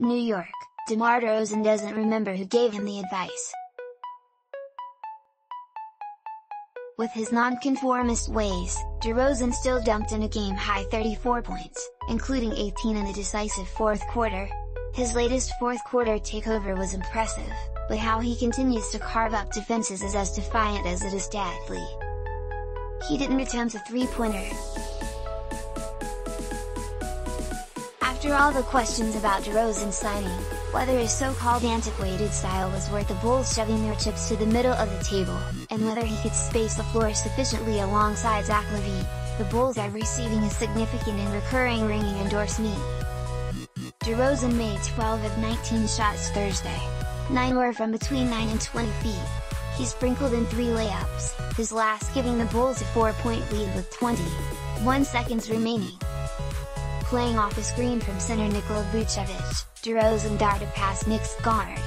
New York, DeMar DeRozan doesn't remember who gave him the advice. With his nonconformist ways, DeRozan still dumped in a game-high 34 points, including 18 in the decisive fourth quarter. His latest fourth quarter takeover was impressive, but how he continues to carve up defenses is as defiant as it is deadly. He didn't attempt a three-pointer, After all the questions about DeRozan's signing, whether his so-called antiquated style was worth the Bulls shoving their chips to the middle of the table, and whether he could space the floor sufficiently alongside Zach LaVine, the Bulls are receiving a significant and recurring ringing endorsement. DeRozan made 12 of 19 shots Thursday. 9 were from between 9 and 20 feet. He sprinkled in 3 layups, his last giving the Bulls a 4-point lead with 20, 1 seconds remaining. Playing off a screen from center Nikola Vucevic, DeRozan darted past Knicks guard,